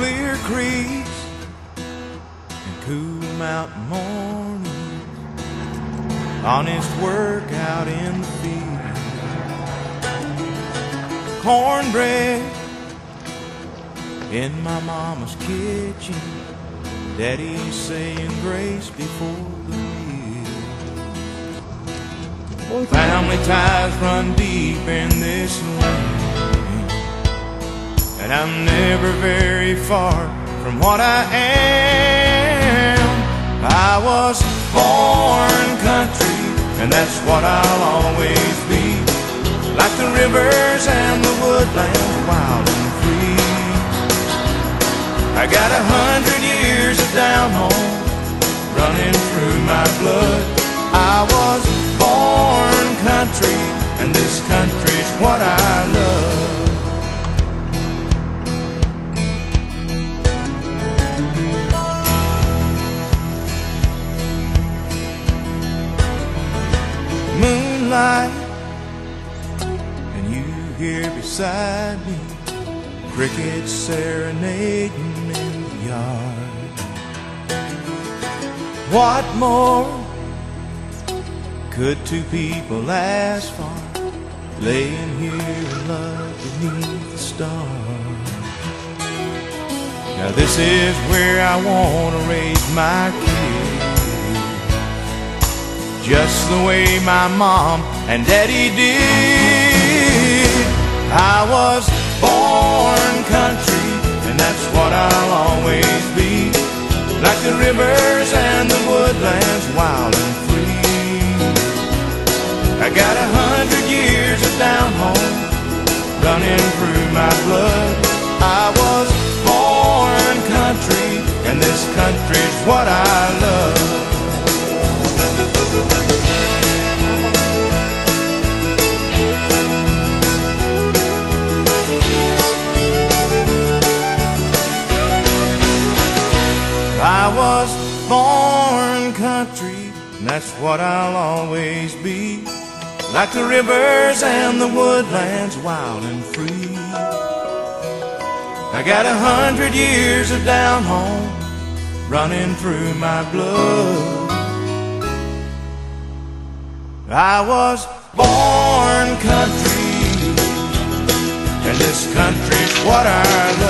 clear creeks and cool mountain mornings, honest work out in the field, cornbread in my mama's kitchen, daddy saying grace before the meal. Family ties run deep in this land. And I'm never very far from what I am. I was born country, and that's what I'll always be. Like the rivers and the woodlands, wild and free. I got a hundred years of down home running through my blood. I was born country, and this country's what I love. And you here beside me crickets serenading in the yard. What more could two people ask for laying here in love beneath the stars? Now this is where I want to raise my kids just the way my mom and daddy did. I was born country, and that's what I'll always be. Like the rivers and the woodlands, wild and free. I got a hundred years of down home running through my blood. I was born country, and this country's what I love. Born country, and that's what I'll always be. Like the rivers and the woodlands, wild and free. I got a hundred years of down home running through my blood. I was born country, and this country's what I love.